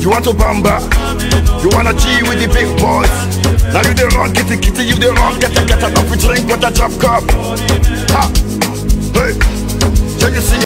You want to bamba? You wanna G with the big boys? Now you the wrong kitty kitty, you the wrong get a get a drink get a drop cup. Ha, hey, can you see.